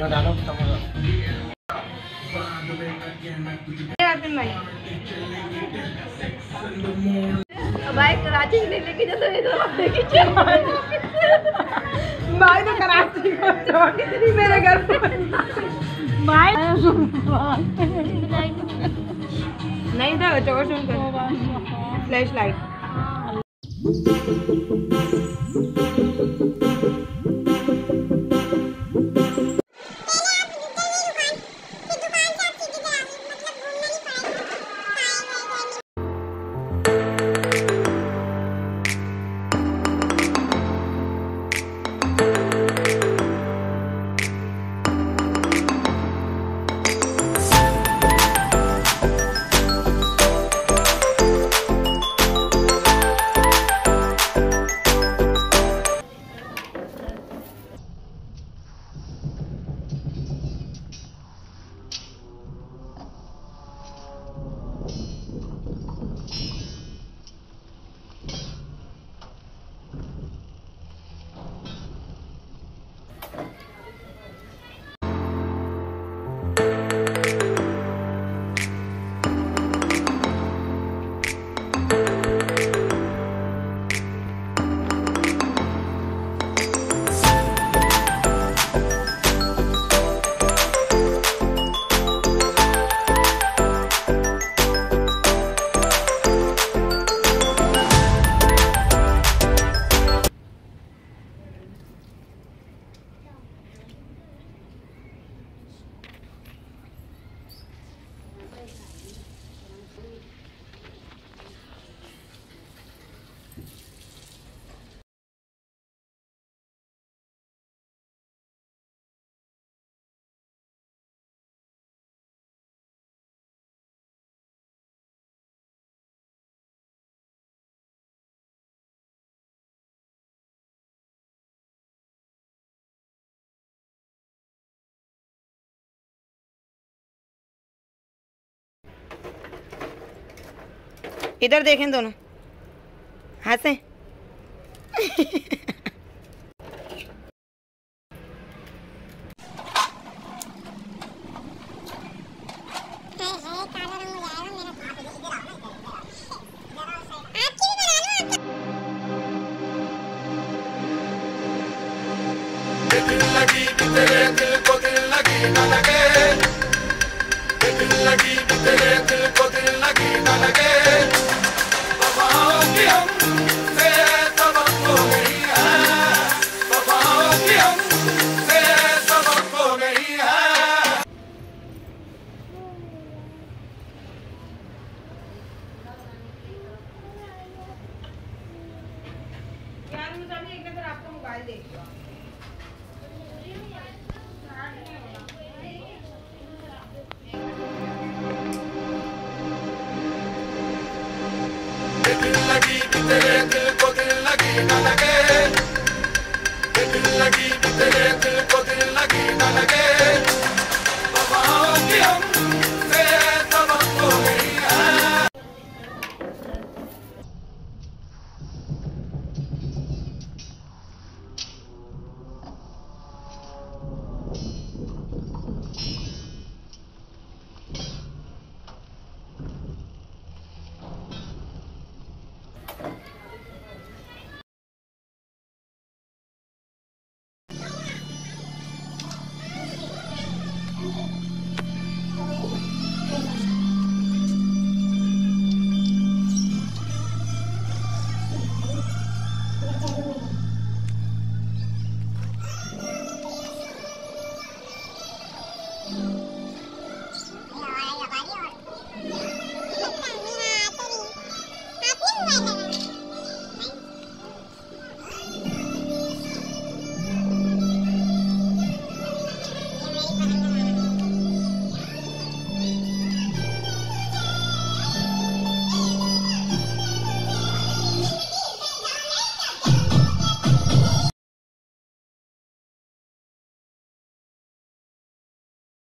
जो डालो खत्म होगा भाई कराची से लेके हैं लेके चलो भाई तो कराची को छोड़ के मेरे घर पे। भाई नहीं था चोर सुन कर फ्लैश लाइट इधर देखें दोनों। हंसे यार मुझे एक नज़र आपका मोबाइल देख लो लगी लगी लगी। तेरे दिल को दिल लगी न लगे।